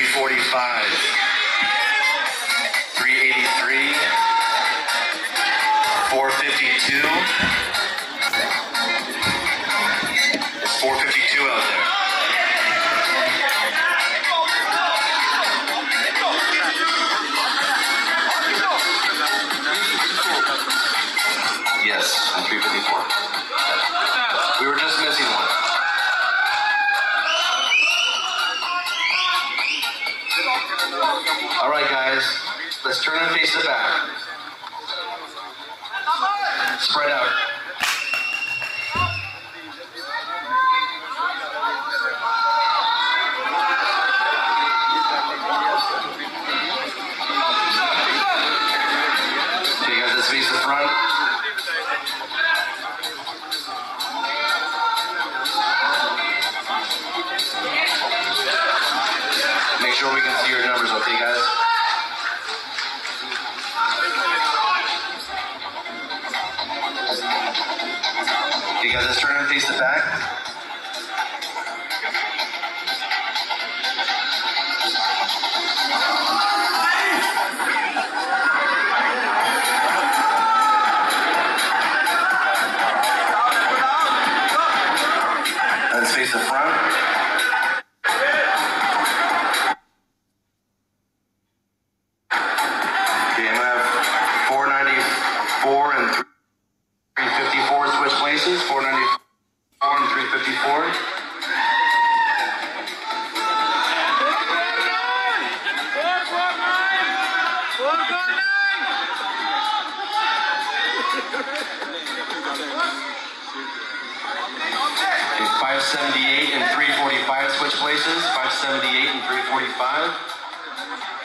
345, 383, 452. It's 452 out there. All right, guys, let's turn and face the back. Spread out. Okay, guys, let's face the front. Sure we can see your numbers, okay, guys? Okay, guys, let's turn and face the back. Let's face the front. Okay, 578 and 345 switch places. 578 and 345.